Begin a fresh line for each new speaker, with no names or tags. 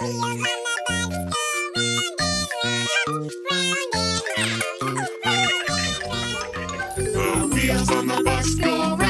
wheels on the bus go round.